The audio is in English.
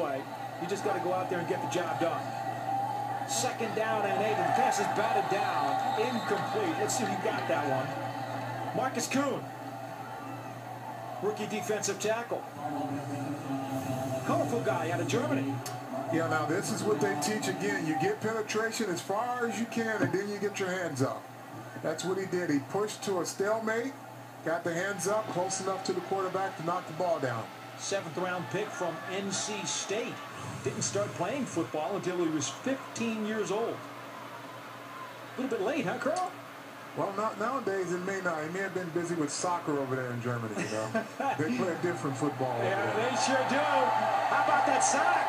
You just got to go out there and get the job done. Second down and eight, the pass is batted down. Incomplete. Let's see if you got that one. Markus Kuhn. Rookie defensive tackle. Colorful guy out of Germany. Yeah, now this is what they teach again. You get penetration as far as you can, and then you get your hands up. That's what he did. He pushed to a stalemate, got the hands up close enough to the quarterback to knock the ball down. Seventh round pick from NC State. Didn't start playing football until he was 15 years old. A little bit late, huh, Carl? Well, not nowadays it may not. He may have been busy with soccer over there in Germany, you know. they play a different football over there. Yeah, they sure do. How about that sack?